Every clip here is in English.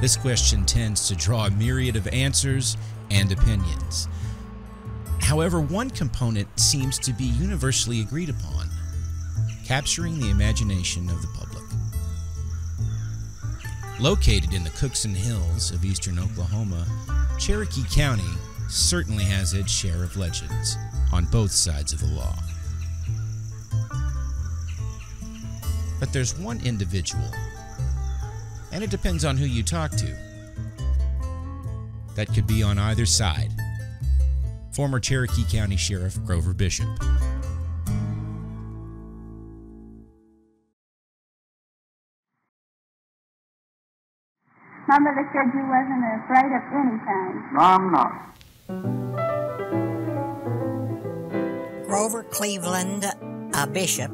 This question tends to draw a myriad of answers and opinions. However, one component seems to be universally agreed upon capturing the imagination of the public. Located in the Cookson Hills of eastern Oklahoma, Cherokee County certainly has its share of legends on both sides of the law. But there's one individual, and it depends on who you talk to, that could be on either side. Former Cherokee County Sheriff Grover Bishop. My mother said you wasn't afraid of anything. No, I'm not. Grover Cleveland uh, Bishop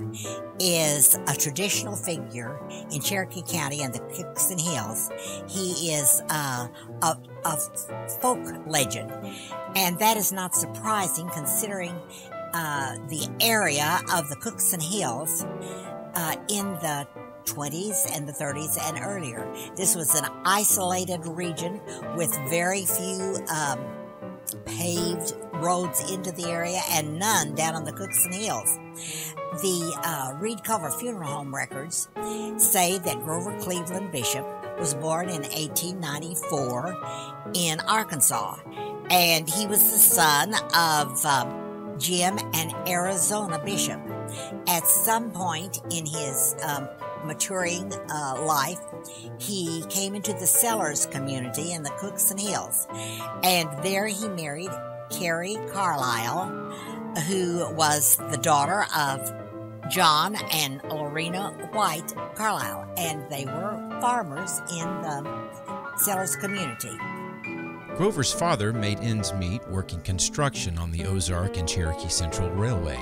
is a traditional figure in Cherokee County and the Cookson Hills. He is uh, a, a folk legend, and that is not surprising considering uh, the area of the Cookson Hills uh, in the 20s and the 30s and earlier. This was an isolated region with very few um, paved roads into the area and none down on the Cookson Hills. The uh, Reed Culver Funeral Home records say that Grover Cleveland Bishop was born in 1894 in Arkansas, and he was the son of um, Jim and Arizona Bishop. At some point in his um, maturing uh, life, he came into the Sellers community in the Cookson Hills, and there he married Carrie Carlisle, who was the daughter of John and Lorena White Carlisle, and they were farmers in the Sellers community. Grover's father made ends meet working construction on the Ozark and Cherokee Central Railway.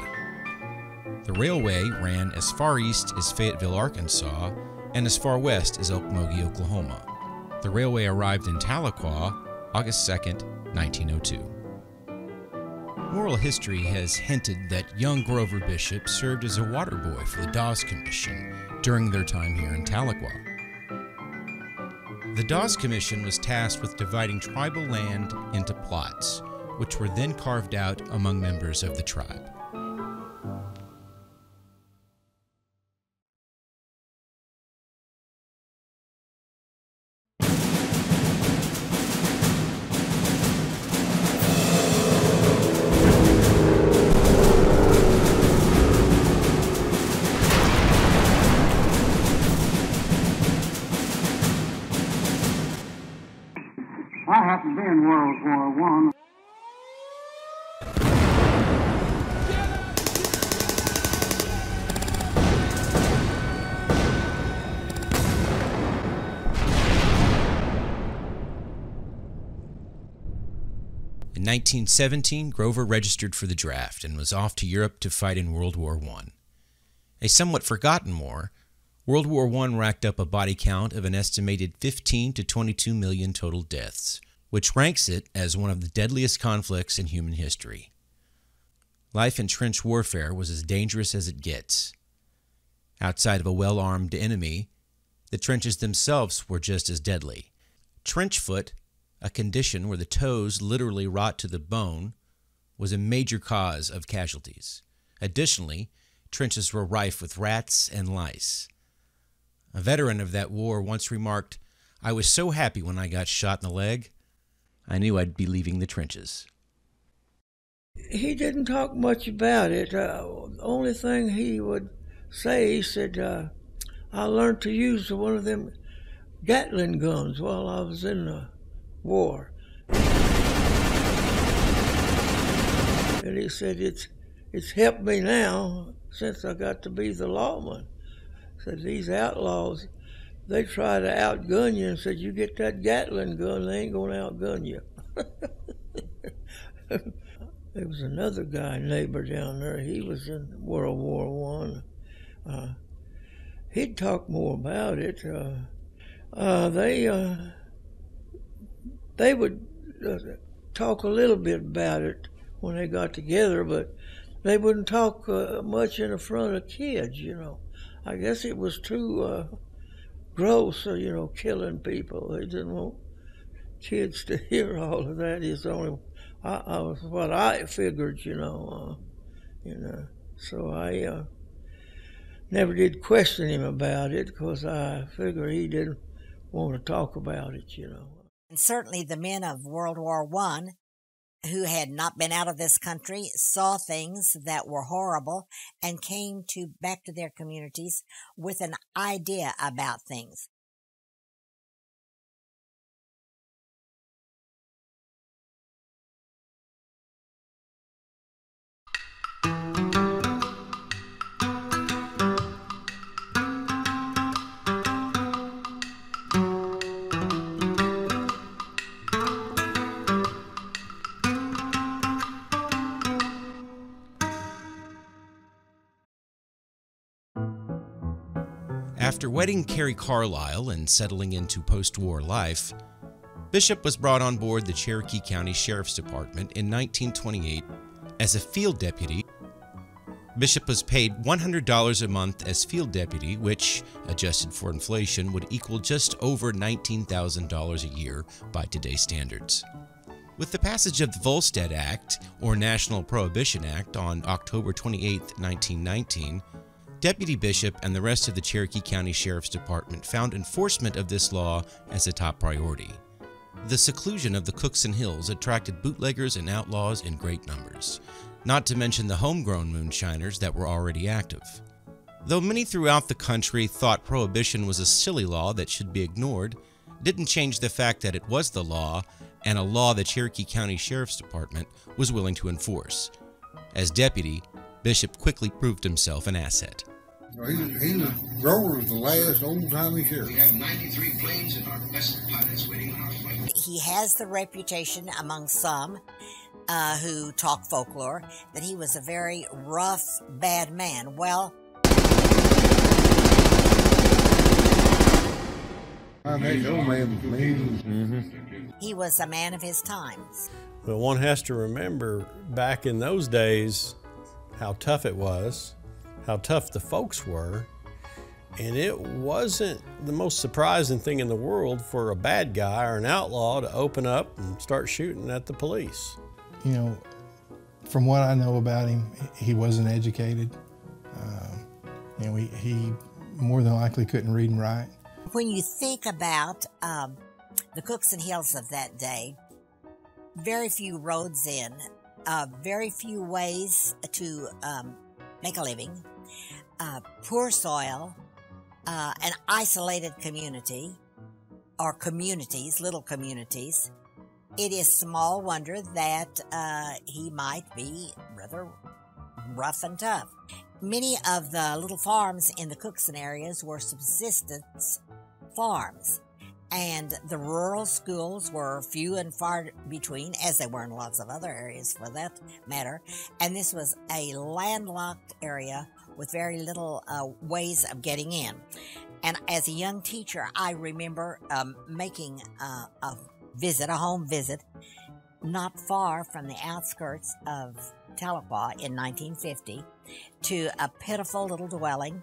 The railway ran as far east as Fayetteville, Arkansas, and as far west as Okmulgee, Oklahoma. The railway arrived in Tahlequah August 2, 1902. Oral history has hinted that young Grover Bishop served as a water boy for the Dawes Commission during their time here in Tahlequah. The Dawes Commission was tasked with dividing tribal land into plots, which were then carved out among members of the tribe. 1917, Grover registered for the draft and was off to Europe to fight in World War I. A somewhat forgotten war, World War I racked up a body count of an estimated 15 to 22 million total deaths, which ranks it as one of the deadliest conflicts in human history. Life in trench warfare was as dangerous as it gets. Outside of a well armed enemy, the trenches themselves were just as deadly. Trench foot, a condition where the toes literally rot to the bone, was a major cause of casualties. Additionally, trenches were rife with rats and lice. A veteran of that war once remarked, I was so happy when I got shot in the leg, I knew I'd be leaving the trenches. He didn't talk much about it. Uh, the only thing he would say, he said, uh, I learned to use one of them Gatling guns while I was in the war. And he said, it's, it's helped me now since I got to be the lawman. Said, these outlaws, they try to outgun you and said, you get that Gatling gun, they ain't going to outgun you. there was another guy, neighbor down there. He was in World War One. Uh, he'd talk more about it. Uh, uh, they uh, they would uh, talk a little bit about it when they got together, but they wouldn't talk uh, much in the front of kids. You know, I guess it was too uh, gross, uh, you know, killing people. They didn't want kids to hear all of that. It's only I, I was what I figured, you know, uh, you know. So I uh, never did question him about it because I figured he didn't want to talk about it, you know. And certainly the men of World War One who had not been out of this country saw things that were horrible and came to back to their communities with an idea about things. After wedding Carrie Carlisle and settling into post war life, Bishop was brought on board the Cherokee County Sheriff's Department in 1928 as a field deputy. Bishop was paid $100 a month as field deputy, which, adjusted for inflation, would equal just over $19,000 a year by today's standards. With the passage of the Volstead Act, or National Prohibition Act, on October 28, 1919, Deputy Bishop and the rest of the Cherokee County Sheriff's Department found enforcement of this law as a top priority. The seclusion of the Cookson Hills attracted bootleggers and outlaws in great numbers, not to mention the homegrown moonshiners that were already active. Though many throughout the country thought prohibition was a silly law that should be ignored, didn't change the fact that it was the law and a law the Cherokee County Sheriff's Department was willing to enforce. As deputy, Bishop quickly proved himself an asset. He, he was Grover was the last old timey sheriff. We have 93 planes and our best pilots waiting on our flight. He has the reputation among some uh, who talk folklore that he was a very rough, bad man. Well, I think old man was mean. he was a man of his times. But one has to remember back in those days how tough it was, how tough the folks were, and it wasn't the most surprising thing in the world for a bad guy or an outlaw to open up and start shooting at the police. You know, from what I know about him, he wasn't educated. Um, you know, he, he more than likely couldn't read and write. When you think about um, the and Hills of that day, very few roads in, uh, very few ways to um, make a living, uh, poor soil, uh, an isolated community, or communities, little communities. It is small wonder that uh, he might be rather rough and tough. Many of the little farms in the Cookson areas were subsistence farms, and the rural schools were few and far between, as they were in lots of other areas for that matter. And this was a landlocked area with very little uh, ways of getting in. And as a young teacher, I remember um, making uh, a visit, a home visit, not far from the outskirts of Tahlequah in 1950 to a pitiful little dwelling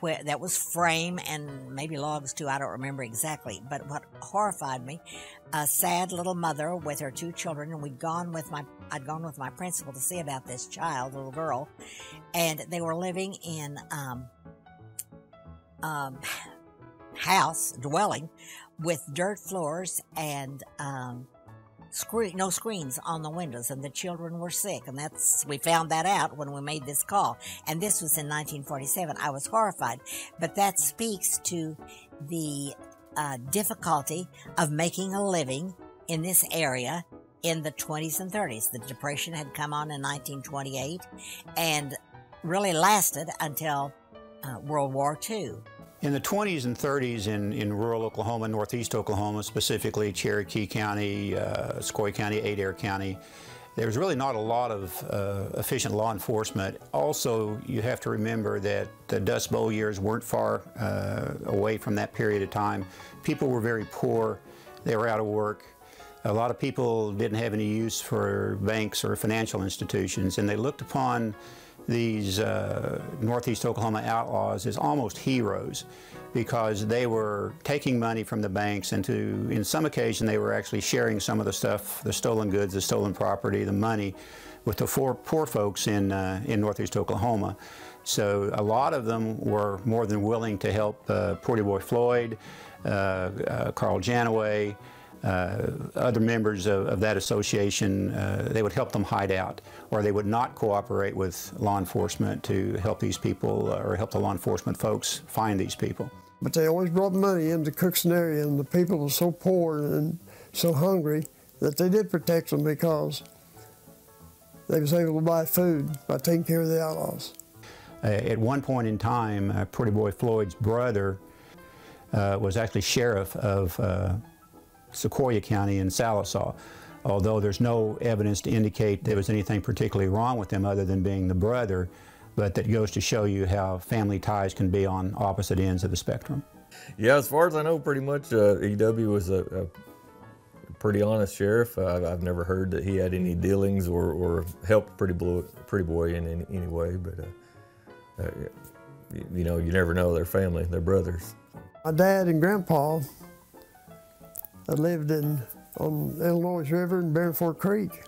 where that was frame and maybe logs too. I don't remember exactly. But what horrified me, a sad little mother with her two children, and we'd gone with my I'd gone with my principal to see about this child, little girl, and they were living in um, um, house dwelling with dirt floors and um, screen, no screens on the windows, and the children were sick. And that's we found that out when we made this call. And this was in 1947. I was horrified, but that speaks to the uh, difficulty of making a living in this area in the 20s and 30s. The Depression had come on in 1928 and really lasted until uh, World War II. In the 20s and 30s in, in rural Oklahoma, northeast Oklahoma, specifically Cherokee County, uh, Sequoyah County, Adair County, there was really not a lot of uh, efficient law enforcement. Also, you have to remember that the Dust Bowl years weren't far uh, away from that period of time. People were very poor. They were out of work. A lot of people didn't have any use for banks or financial institutions, and they looked upon these uh, Northeast Oklahoma outlaws as almost heroes because they were taking money from the banks and to, in some occasion, they were actually sharing some of the stuff, the stolen goods, the stolen property, the money, with the poor, poor folks in, uh, in Northeast Oklahoma. So a lot of them were more than willing to help uh, Pretty Boy Floyd, uh, uh Carl Janaway, uh, other members of, of that association, uh, they would help them hide out, or they would not cooperate with law enforcement to help these people or help the law enforcement folks find these people. But they always brought money into Cookson area, and the people were so poor and so hungry that they did protect them because they was able to buy food by taking care of the outlaws. Uh, at one point in time, uh, Pretty Boy Floyd's brother uh, was actually sheriff of Sequoyah County in Sallisaw, although there's no evidence to indicate there was anything particularly wrong with him other than being the brother, but that goes to show you how family ties can be on opposite ends of the spectrum. Yeah, as far as I know, pretty much uh, EW was a, a, pretty honest sheriff. Uh, I've never heard that he had any dealings or, or helped Pretty Boy, Pretty Boy in any, any way, but uh, uh you know, you never know. They're family, they're brothers. My dad and grandpa I lived in on Illinois River and Baron Fork Creek.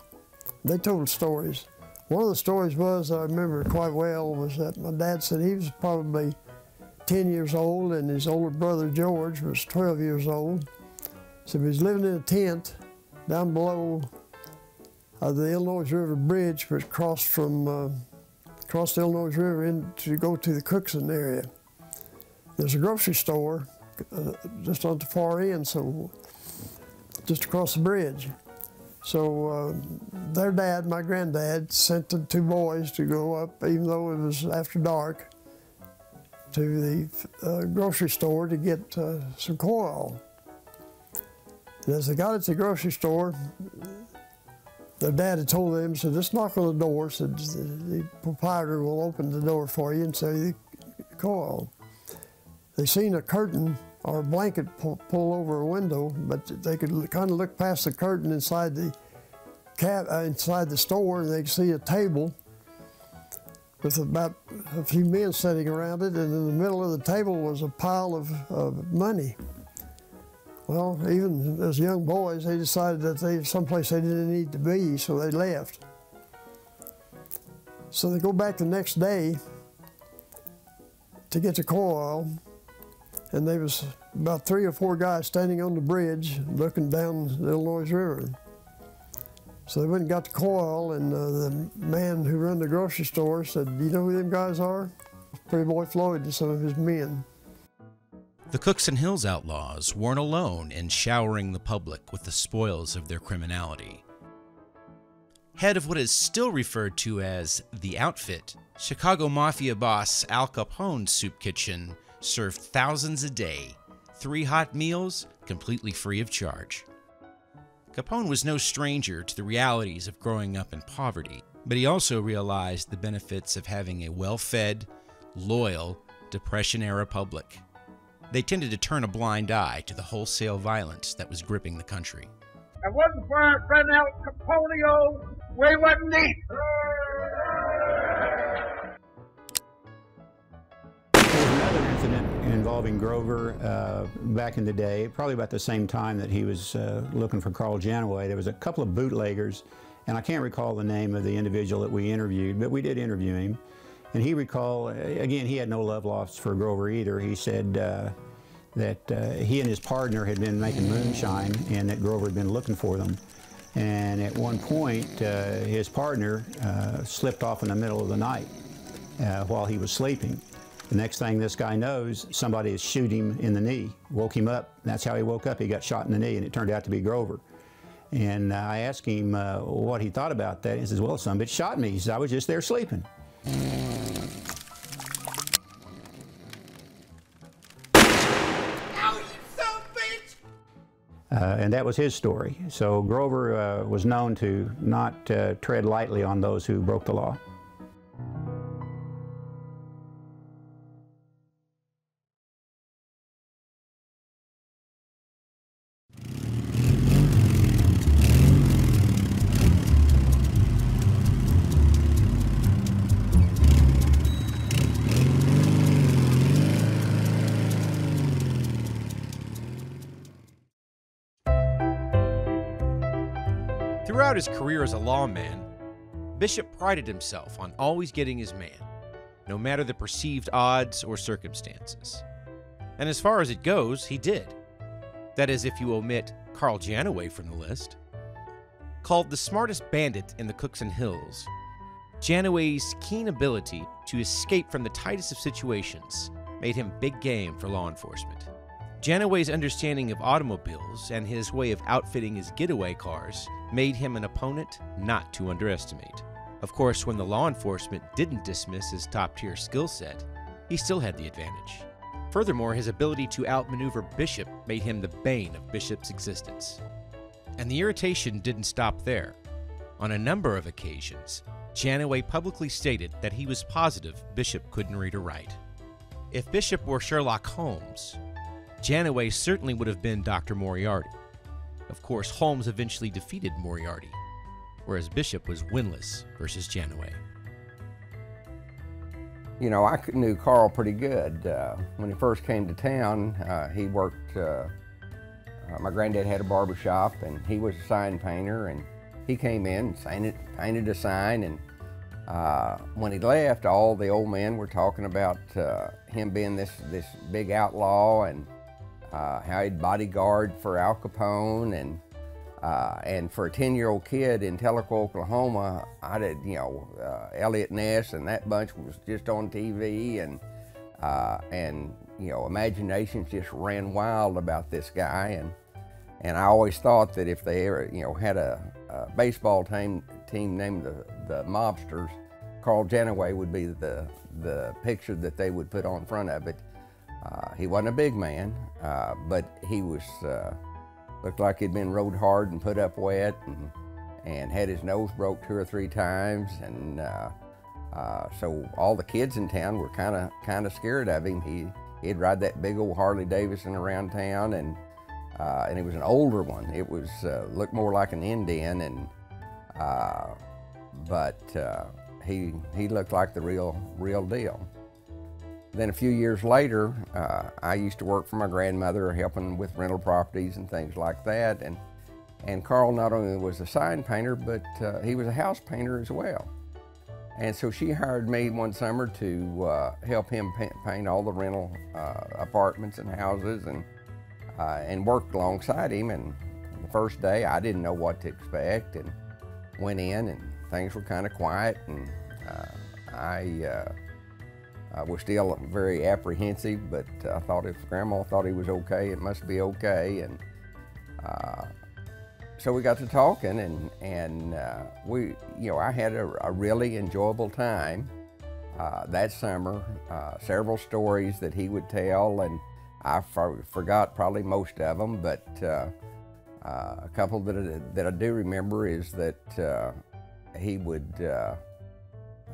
They told stories. One of the stories was, I remember quite well, was that my dad said he was probably 10 years old and his older brother George was 12 years old. So he was living in a tent down below uh, the Illinois River Bridge, which crossed from uh, across the Illinois River in, to go to the Cookson area. There's a grocery store uh, just on the far end, so just across the bridge. So uh, their dad, my granddad, sent the two boys to go up, even though it was after dark, to the uh, grocery store to get uh, some coal. And as they got at the grocery store, their dad had told them, said, just knock on the door, said the proprietor will open the door for you and sell you the. They seen a curtain or a blanket pull, pull over a window, but they could kind of look past the curtain inside the cab, uh, inside the store, and they could see a table with about a few men sitting around it, and in the middle of the table was a pile of, of money. Well, even as young boys, they decided that they someplace they didn't need to be, so they left. So they go back the next day to get the core oil, and there was about three or four guys standing on the bridge looking down the Illinois River. So they went and got the coil, and uh, the man who ran the grocery store said, "Do you know who them guys are?" Pretty Boy Floyd and some of his men. The Cookson Hills outlaws weren't alone in showering the public with the spoils of their criminality. Head of what is still referred to as the Outfit, Chicago Mafia boss Al Capone's soup kitchen served thousands a day, three hot meals completely free of charge. Capone was no stranger to the realities of growing up in poverty, but he also realized the benefits of having a well fed, loyal, Depression era public. They tended to turn a blind eye to the wholesale violence that was gripping the country. I wasn't for Al Capone, we wouldn't eat. Involving Grover uh, back in the day, probably about the same time that he was uh, looking for Carl Janaway. There was a couple of bootleggers, and I can't recall the name of the individual that we interviewed, but we did interview him. And he recalled, again, he had no love lost for Grover either. He said uh, that uh, he and his partner had been making moonshine and that Grover had been looking for them. And at one point, uh, his partner uh, slipped off in the middle of the night while he was sleeping. The next thing this guy knows, somebody is shooting him in the knee. Woke him up. That's how he woke up. He got shot in the knee, and it turned out to be Grover. And uh, I asked him uh, what he thought about that. He says, well, some bitch shot me. He says, I was just there sleeping. Uh, and that was his story. So Grover uh, was known to not uh, tread lightly on those who broke the law. Throughout his career as a lawman, Bishop prided himself on always getting his man, no matter the perceived odds or circumstances. And as far as it goes, he did. That is, if you omit Carl Janaway from the list. Called the smartest bandit in the Cookson Hills, Janaway's keen ability to escape from the tightest of situations made him big game for law enforcement. Janaway's understanding of automobiles and his way of outfitting his getaway cars made him an opponent not to underestimate. Of course, when the law enforcement didn't dismiss his top tier skill set, he still had the advantage. Furthermore, his ability to outmaneuver Bishop made him the bane of Bishop's existence. And the irritation didn't stop there. On a number of occasions, Janaway publicly stated that he was positive Bishop couldn't read or write. If Bishop were Sherlock Holmes, Janaway certainly would have been Dr. Moriarty. Of course, Holmes eventually defeated Moriarty, whereas Bishop was winless versus Janaway. You know, I knew Carl pretty good. Uh, when he first came to town, uh, he worked, uh, uh my granddad had a barber shop and he was a sign painter and he came in, painted, painted a sign and uh, when he left, all the old men were talking about uh, him being this, this big outlaw and uh, how he'd bodyguard for Al Capone and uh, and for a 10-year-old kid in Tahlequah, Oklahoma, I did, you know, uh, Eliot Ness and that bunch was just on TV and uh, and you know, imaginations just ran wild about this guy and and I always thought that if they ever, you know, had a, a baseball team team named the, the Mobsters, Carl Janaway would be the the picture that they would put on front of it. Uh, he wasn't a big man, uh, but he was uh, looked like he'd been rode hard and put up wet, and and had his nose broke two or three times, and uh, uh, so all the kids in town were kind of kind of scared of him. He he'd ride that big old Harley Davidson around town, and and it was an older one. It was looked more like an Indian, and but he he looked like the real real deal. Then a few years later, uh, I used to work for my grandmother, helping with rental properties and things like that. And, and Carl not only was a sign painter, but uh, he was a house painter as well. And so she hired me one summer to uh, help him paint all the rental uh, apartments and houses and, uh, and worked alongside him. And the first day, I didn't know what to expect and went in and things were kind of quiet. And uh, I uh, we're still very apprehensive, but I thought if Grandma thought he was okay, it must be okay. And uh, so we got to talking, and and uh, we, you know, I had a, a really enjoyable time uh, that summer. Uh, several stories that he would tell, and I for, forgot probably most of them, but uh, a couple that I, that I do remember is that he would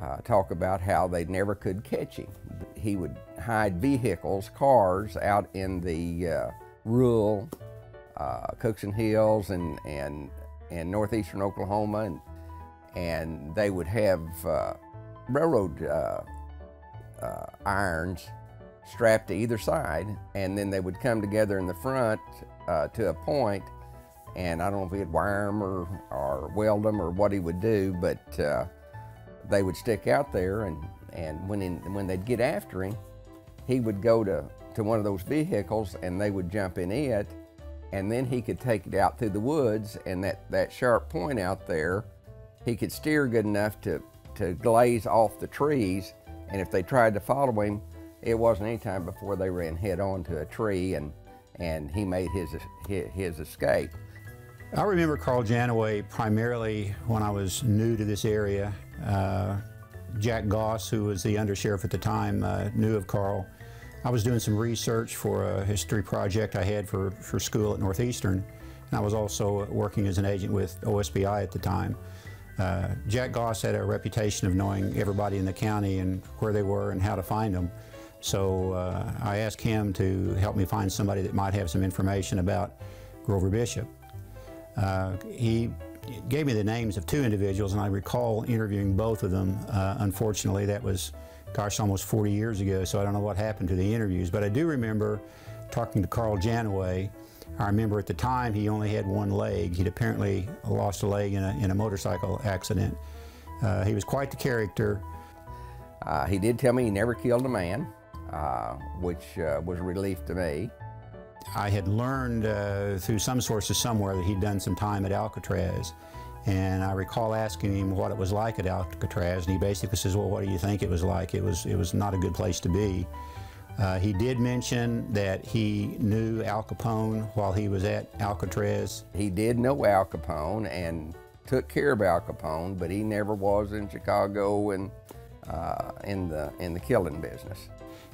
uh, talk about how they never could catch him. He would hide vehicles, cars, out in the uh, rural uh, Cookson Hills and, and, and northeastern Oklahoma, and, and they would have uh, railroad uh, uh, irons strapped to either side, and then they would come together in the front to a point, and I don't know if he'd wire them or, or weld them or what he would do, but they would stick out there, and, and when, in, when they'd get after him, he would go to, to one of those vehicles and they would jump in it, and then he could take it out through the woods, and that, that sharp point out there, he could steer good enough to, to glaze off the trees, and if they tried to follow him, it wasn't any time before they ran head on to a tree and, and he made his, his, his escape. I remember Carl Janaway primarily when I was new to this area. Uh, Jack Goss, who was the undersheriff at the time, uh, knew of Carl. I was doing some research for a history project I had for, for school at Northeastern, and I was also working as an agent with OSBI at the time. Uh, Jack Goss had a reputation of knowing everybody in the county and where they were and how to find them. So uh, I asked him to help me find somebody that might have some information about Grover Bishop. Uh, he gave me the names of two individuals, and I recall interviewing both of them. Uh, unfortunately, that was, gosh, almost 40 years ago, so I don't know what happened to the interviews. But I do remember talking to Carl Janaway, I remember at the time he only had one leg. He'd apparently lost a leg in a, in a motorcycle accident. Uh, he was quite the character. Uh, he did tell me he never killed a man, uh, which uh, was a relief to me. I had learned uh, through some sources somewhere that he'd done some time at Alcatraz. And I recall asking him what it was like at Alcatraz, and he basically says, well, what do you think it was like? It was, it was not a good place to be. Uh, he did mention that he knew Al Capone while he was at Alcatraz. He did know Al Capone and took care of Al Capone, but he never was in Chicago and uh, in the in the killing business.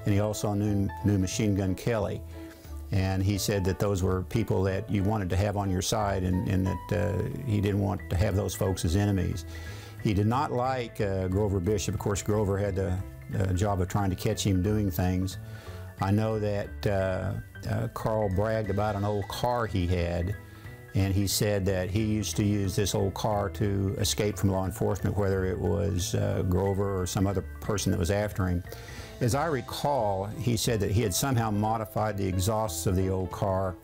And he also knew, knew Machine Gun Kelly. And he said that those were people that you wanted to have on your side and, and that uh, he didn't want to have those folks as enemies. He did not like uh, Grover Bishop. Of course, Grover had the, job of trying to catch him doing things. I know that uh, uh Carl bragged about an old car he had, and he said that he used to use this old car to escape from law enforcement, whether it was uh, Grover or some other person that was after him. As I recall, he said that he had somehow modified the exhausts of the old car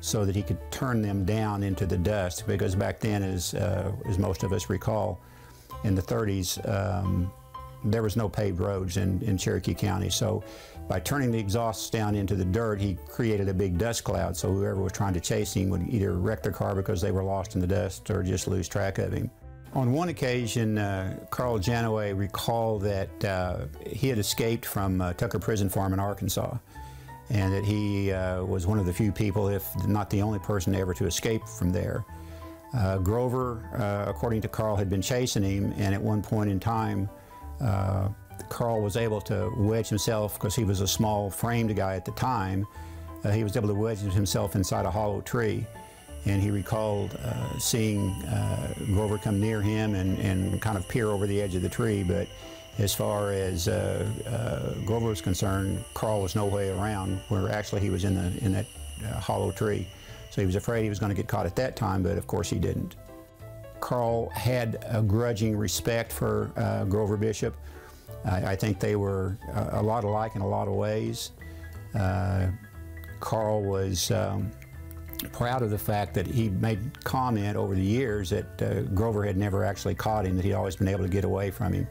so that he could turn them down into the dust because back then, as, uh, as most of us recall, in the 30s, um, there was no paved roads in, in Cherokee County. So by turning the exhausts down into the dirt, he created a big dust cloud. So whoever was trying to chase him would either wreck their car because they were lost in the dust or just lose track of him. On one occasion, uh, Carl Janaway recalled that uh, he had escaped from uh, Tucker Prison Farm in Arkansas, and that he uh, was one of the few people, if not the only person ever to escape from there. Uh, Grover, uh, according to Carl, had been chasing him, and at one point in time, Carl was able to wedge himself, because he was a small framed guy at the time, he was able to wedge himself inside a hollow tree and he recalled uh, seeing uh, Grover come near him and, and kind of peer over the edge of the tree. But as far as uh, uh Grover was concerned, Carl was no way around where actually he was in, the, in that uh, hollow tree. So he was afraid he was going to get caught at that time, but of course he didn't. Carl had a grudging respect for uh, Grover Bishop. I think they were a, a, lot alike in a lot of ways. Carl was um, proud of the fact that he made comment over the years that uh, Grover had never actually caught him, that he'd always been able to get away from him.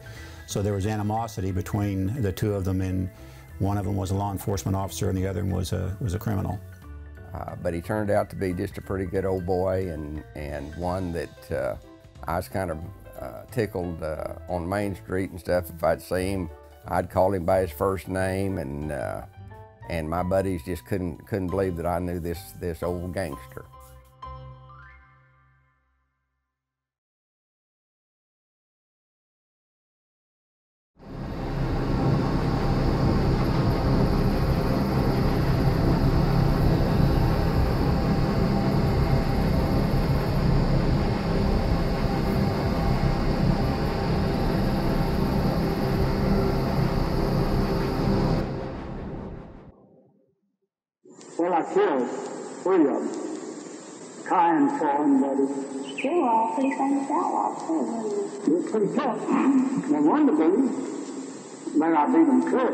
So there was animosity between the two of them, and one of them was a law enforcement officer and the other was a, was a criminal. Uh, but he turned out to be just a pretty good old boy and, and one that uh, I was kind of uh, tickled uh, on Main Street and stuff. If I'd see him, I'd call him by his first name and uh, and my buddies just couldn't couldn't believe that I knew this this old gangster. Killed three of them. Kind for them, buddy. They were all pretty famous outlaws, too, weren't they? They were pretty tough. They wanted to be. May not be them could,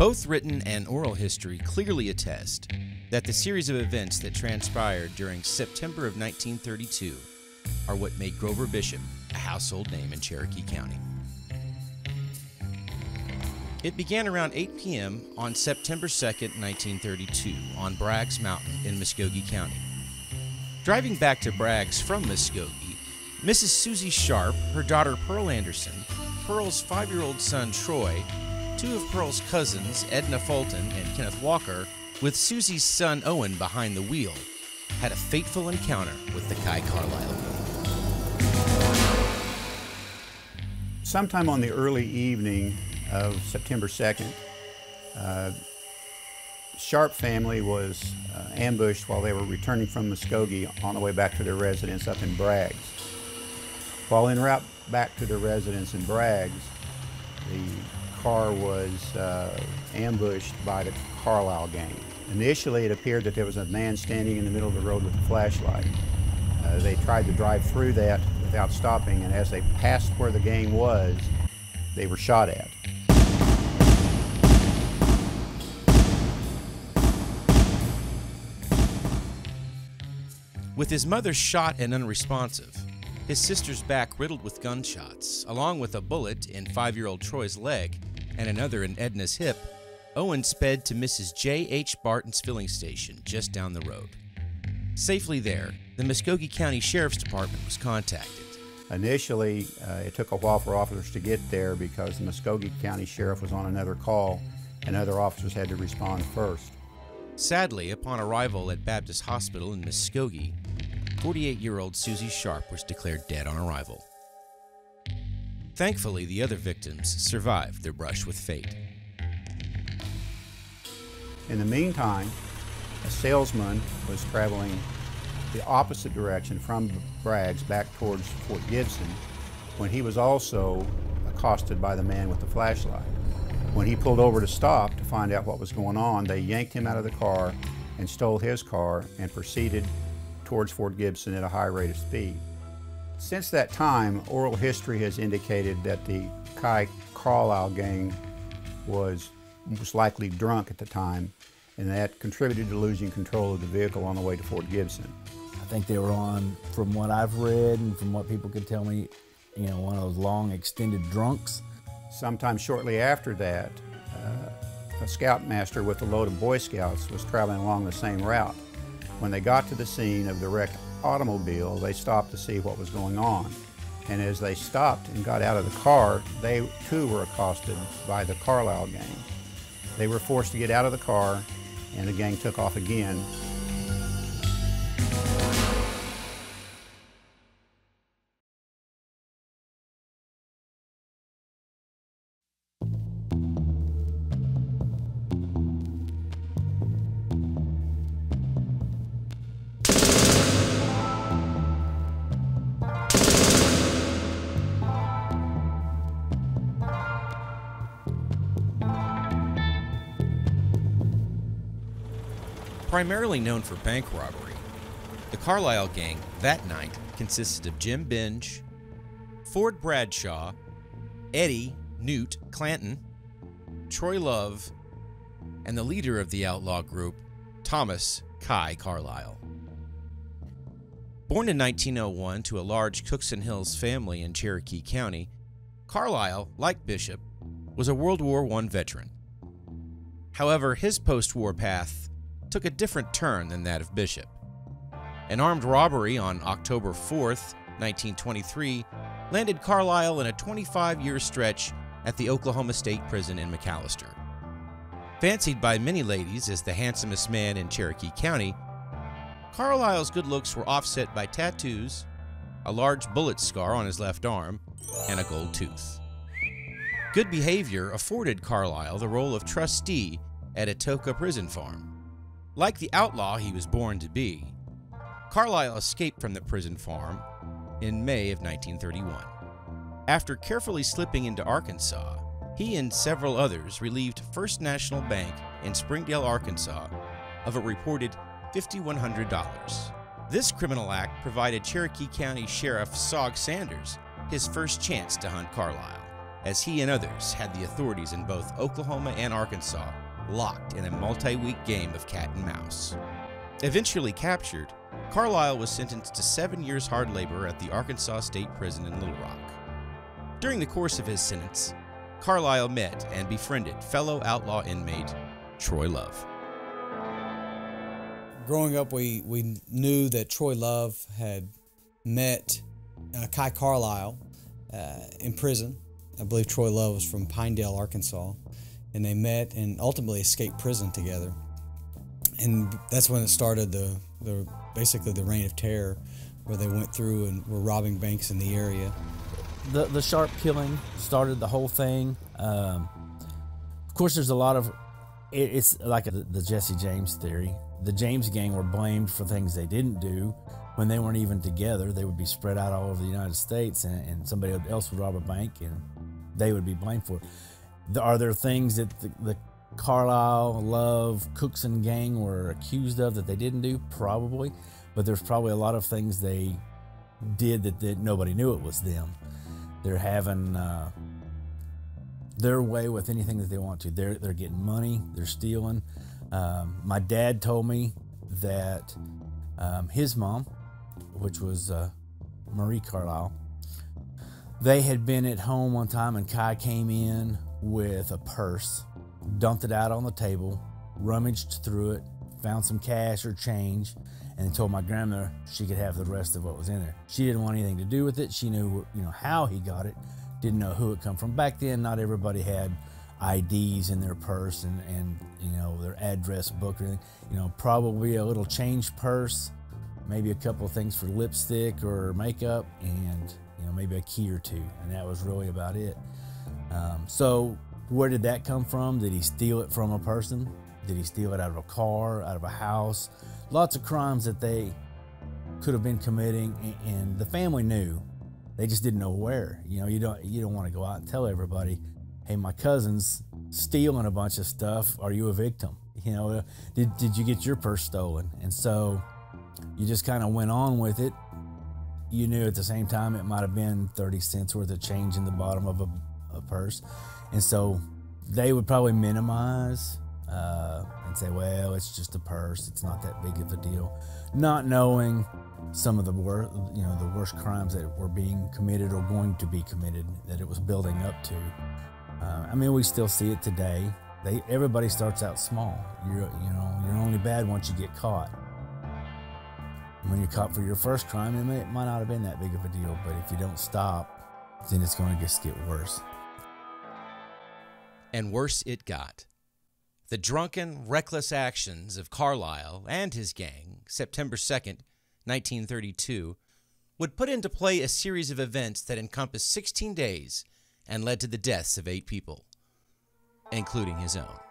Both written and oral history clearly attest that the series of events that transpired during September of 1932 are what made Grover Bishop a household name in Cherokee County. It began around 8 p.m. on September 2, 1932, on Braggs Mountain in Muskogee County. Driving back to Braggs from Muskogee, Mrs. Susie Sharp, her daughter Pearl Anderson, Pearl's five year old son Troy, two of Pearl's cousins, Edna Fulton and Kenneth Walker, with Susie's son Owen behind the wheel, had a fateful encounter with the Kai Carlisle. Sometime on the early evening of September 2nd, uh, Sharp family was uh, ambushed while they were returning from Muskogee on the way back to their residence up in Braggs. While en route back to their residence in Braggs, the car was uh, ambushed by the Carlisle gang. Initially, it appeared that there was a man standing in the middle of the road with a flashlight. Uh, they tried to drive through that without stopping, and as they passed where the gang was, they were shot at. With his mother shot and unresponsive, his sister's back riddled with gunshots, along with a bullet in five year old Troy's leg and another in Edna's hip, Owen sped to Mrs. J. H. Barton's filling station just down the road. Safely there, the Muskogee County Sheriff's Department was contacted. Initially, uh, it took a while for officers to get there because the Muskogee County Sheriff was on another call and other officers had to respond first. Sadly, upon arrival at Baptist Hospital in Muskogee, 48 year old Susie Sharp was declared dead on arrival. Thankfully, the other victims survived their brush with fate. In the meantime, a salesman was traveling the opposite direction from Bragg's back towards Fort Gibson when he was also accosted by the man with the flashlight. When he pulled over to stop to find out what was going on, they yanked him out of the car and stole his car and proceeded towards Fort Gibson at a high rate of speed. Since that time, oral history has indicated that the Kai Carlisle gang was most likely drunk at the time, and that contributed to losing control of the vehicle on the way to Fort Gibson. I think they were on, from what I've read and from what people could tell me, you know, one of those long extended drunks. Sometime shortly after that, uh, a scoutmaster with a load of Boy Scouts was traveling along the same route. When they got to the scene of the wrecked automobile, they stopped to see what was going on. And as they stopped and got out of the car, they too were accosted by the Carlisle gang. They were forced to get out of the car, and the gang took off again. Primarily known for bank robbery, the Carlisle gang that night consisted of Jim Benge, Ford Bradshaw, Eddie Newt Clanton, Troy Love, and the leader of the outlaw group, Thomas Kai Carlisle. Born in 1901 to a large Cookson Hills family in Cherokee County, Carlisle, like Bishop, was a World War I veteran. However, his post war path took a different turn than that of Bishop. An armed robbery on October 4th, 1923, landed Carlisle in a 25 year stretch at the Oklahoma State Prison in McAlester. Fancied by many ladies as the handsomest man in Cherokee County, Carlisle's good looks were offset by tattoos, a large bullet scar on his left arm, and a gold tooth. Good behavior afforded Carlisle the role of trustee at Atoka Prison Farm. Like the outlaw he was born to be, Carlisle escaped from the prison farm in May of 1931. After carefully slipping into Arkansas, he and several others relieved First National Bank in Springdale, Arkansas, of a reported $5,100. This criminal act provided Cherokee County Sheriff Sog Sanders his first chance to hunt Carlisle, as he and others had the authorities in both Oklahoma and Arkansas locked in a multi week game of cat and mouse. Eventually captured, Carlisle was sentenced to seven years hard labor at the Arkansas State Prison in Little Rock. During the course of his sentence, Carlisle met and befriended fellow outlaw inmate Troy Love. Growing up, we, we knew that Troy Love had met uh, Kai Carlisle uh, in prison. I believe Troy Love was from Pinedale, Arkansas and they met and ultimately escaped prison together. And that's when it started the, the basically the reign of terror, where they went through and were robbing banks in the area. The the sharp killing started the whole thing. Um, of course, there's a lot of it, it's like the Jesse James theory. The James gang were blamed for things they didn't do when they weren't even together. They would be spread out all over the United States, and, and somebody else would rob a bank, and they would be blamed for it. Are there things that the, the Carlisle, Love, Cooks and gang were accused of that they didn't do? Probably. But there's probably a lot of things they did that, that nobody knew it was them. They're having uh, their way with anything that they want to. They're, they're getting money, they're stealing. Um, my dad told me that um, his mom which was uh, Marie Carlisle. They had been at home one time, and Kai came in with a purse, dumped it out on the table, rummaged through it, found some cash or change, and told my grandmother she could have the rest of what was in there. She didn't want anything to do with it. She knew, you know, how he got it, didn't know who it come from. Back then, not everybody had IDs in their purse and, and you know their address book or anything. You know, probably a little change purse, maybe a couple of things for lipstick or makeup, and you know maybe a key or two, and that was really about it. Um, so where did that come from? Did he steal it from a person? Did he steal it out of a car, out of a house? Lots of crimes that they could have been committing, and the family knew. They just didn't know where. You know, you don't you don't want to go out and tell everybody, "Hey, my cousin's stealing a bunch of stuff. Are you a victim?" You know, did did you get your purse stolen? And so you just kind of went on with it. You knew at the same time it might have been 30 cents worth of change in the bottom of a purse. And so they would probably minimize uh, and say, well, it's just a purse. It's not that big of a deal. Not knowing some of the worst, you know, the worst crimes that were being committed or going to be committed that it was building up to. Uh, I mean, we still see it today. They, everybody starts out small. You're, you know, you're only bad once you get caught. When you're caught for your first crime, it, may, it might not have been that big of a deal, but if you don't stop, then it's going to just get worse. And worse it got. The drunken, reckless actions of Carlisle and his gang, September 2nd, 1932, would put into play a series of events that encompassed 16 days and led to the deaths of eight people, including his own.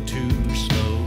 Too slow.